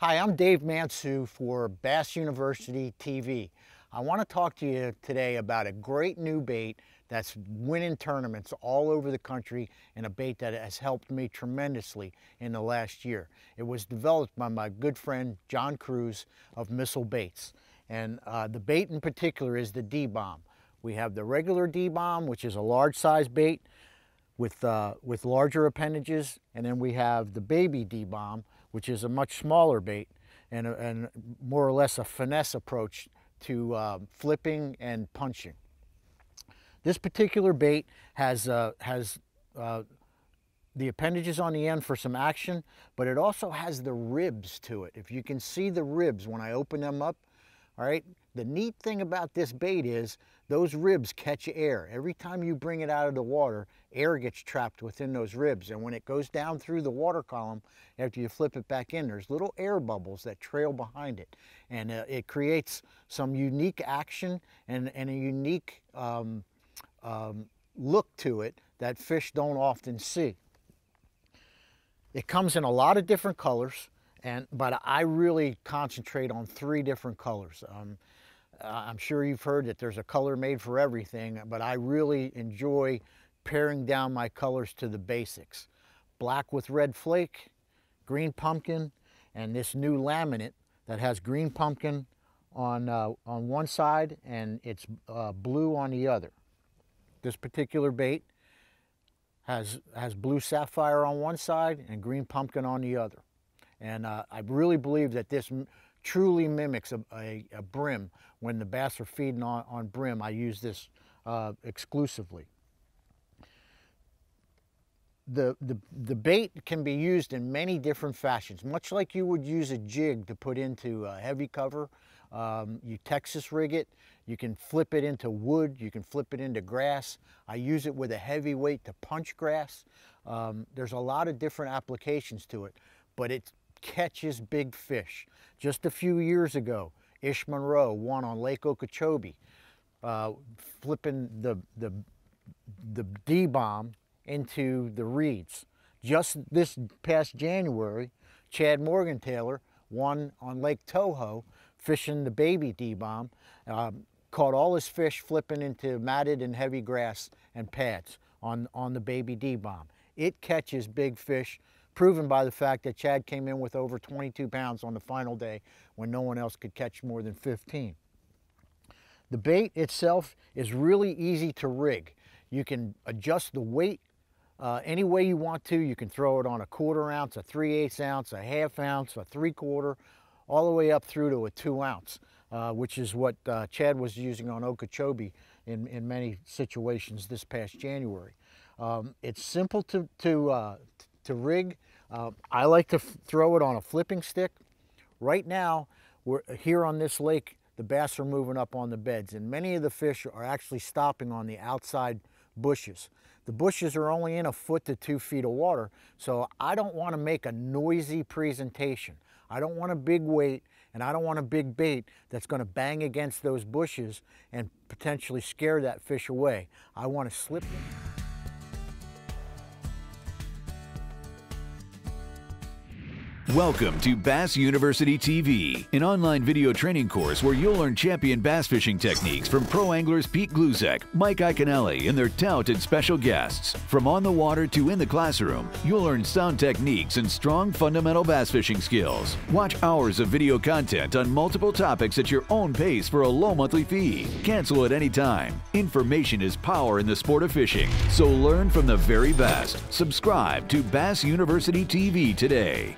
Hi, I'm Dave Mansue for Bass University TV. I want to talk to you today about a great new bait that's winning tournaments all over the country and a bait that has helped me tremendously in the last year. It was developed by my good friend John Crews of Missile Baits. And uh, the bait in particular is the D-Bomb. We have the regular D-Bomb, which is a large size bait with, uh, with larger appendages. And then we have the baby D-Bomb, which is a much smaller bait and, a, and more or less a finesse approach to uh, flipping and punching. This particular bait has, uh, has uh, the appendages on the end for some action, but it also has the ribs to it. If you can see the ribs when I open them up, all right, the neat thing about this bait is those ribs catch air. Every time you bring it out of the water, air gets trapped within those ribs. And when it goes down through the water column, after you flip it back in, there's little air bubbles that trail behind it. And uh, it creates some unique action and, and a unique um, um, look to it that fish don't often see. It comes in a lot of different colors. And, but I really concentrate on three different colors. Um, I'm sure you've heard that there's a color made for everything, but I really enjoy paring down my colors to the basics. Black with red flake, green pumpkin, and this new laminate that has green pumpkin on, uh, on one side and it's uh, blue on the other. This particular bait has, has blue sapphire on one side and green pumpkin on the other. And uh, I really believe that this truly mimics a, a, a, brim. When the bass are feeding on, on brim, I use this uh, exclusively. The, the, the bait can be used in many different fashions, much like you would use a jig to put into a heavy cover. Um, you Texas rig it, you can flip it into wood, you can flip it into grass. I use it with a heavy weight to punch grass. Um, there's a lot of different applications to it, but it's catches big fish. Just a few years ago, Ish Monroe won on Lake Okeechobee, uh, flipping the, the, the D-bomb into the reeds. Just this past January, Chad Morgenthaler won on Lake Toho, fishing the baby D-bomb, um, caught all his fish flipping into matted and heavy grass and pads on, on the baby D-bomb. It catches big fish proven by the fact that Chad came in with over 22 pounds on the final day when no one else could catch more than 15. The bait itself is really easy to rig. You can adjust the weight uh, any way you want to. You can throw it on a quarter ounce, a three eighths ounce, a half ounce, a 3 quarter, all the way up through to a 2 ounce, uh, which is what uh, Chad was using on Okeechobee in, in many situations this past January. Um, it's simple to, to, uh, to rig. Uh, I like to throw it on a flipping stick. Right now, we're here on this lake, the bass are moving up on the beds and many of the fish are actually stopping on the outside bushes. The bushes are only in a foot to two feet of water, so I don't want to make a noisy presentation. I don't want a big weight and I don't want a big bait that's going to bang against those bushes and potentially scare that fish away. I want to slip Welcome to Bass University TV, an online video training course where you'll learn champion bass fishing techniques from pro anglers Pete Gluszek, Mike Iaconelli, and their talented special guests. From on the water to in the classroom, you'll learn sound techniques and strong fundamental bass fishing skills. Watch hours of video content on multiple topics at your own pace for a low monthly fee. Cancel at any time. Information is power in the sport of fishing, so learn from the very best. Subscribe to Bass University TV today.